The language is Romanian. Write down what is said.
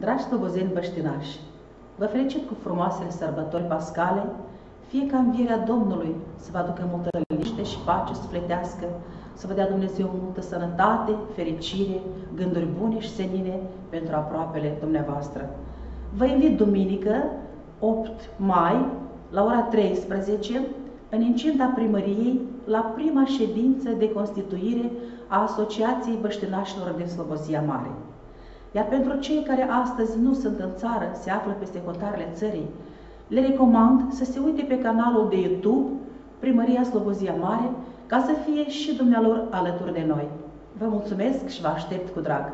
Dragi slobozeni băștinași, vă felicit cu frumoasele sărbători pascale, fie ca învierea Domnului să vă aducă multă liniște și pace sufletească, să vă dea Dumnezeu multă sănătate, fericire, gânduri bune și senine pentru aproapele dumneavoastră. Vă invit duminică, 8 mai, la ora 13, în incinta primăriei, la prima ședință de constituire a Asociației Băștinașilor din Slobozia Mare. Iar pentru cei care astăzi nu sunt în țară, se află peste hotarele țării, le recomand să se uite pe canalul de YouTube Primăria Slobozia Mare, ca să fie și dumnealor alături de noi. Vă mulțumesc și vă aștept cu drag!